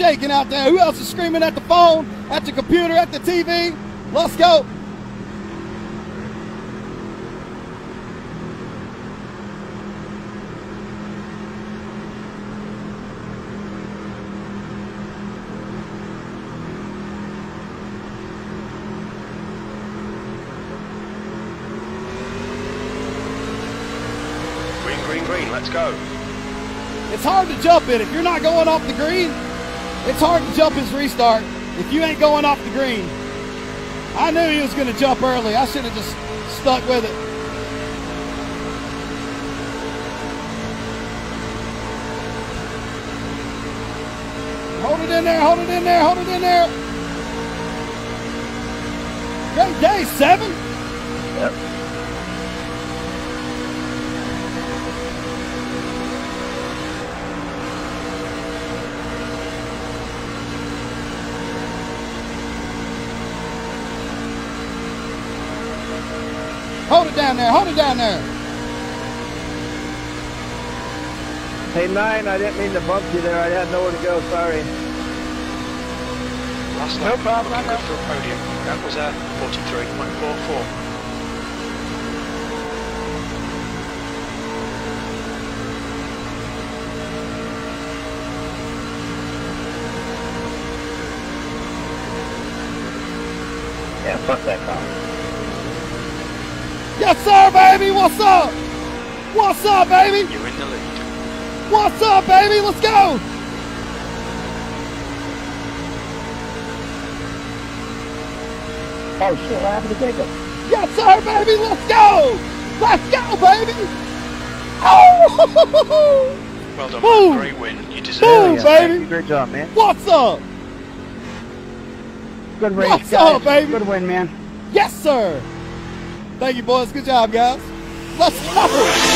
is shaking out there? Who else is screaming at the phone, at the computer, at the TV? Let's go. Green, green, green, let's go. It's hard to jump it. If you're not going off the green, it's hard to jump his restart if you ain't going off the green. I knew he was going to jump early. I should have just stuck with it. Hold it in there, hold it in there, hold it in there. Great day, seven. Yep. Hold it down there, hold it down there. Hey, nine, I didn't mean to bump you there. I had nowhere to go. Sorry. Last lap, problem, looking I good for a podium. That was uh, 43.44. Yeah, fuck that car. Yes, sir, baby. What's up? What's up, baby? You're in the lead. What's up, baby? Let's go. Oh shit! What happened to Jacob? Yes, sir, baby. Let's go. Let's go, baby. Oh, Well done, Boom. Great win. You deserve Boom, it. Thank baby. you. Great job, man. what's up? Good race, What's guys. up, baby? Good win, man. Yes, sir. Thank you, boys. Good job, guys. Let's go.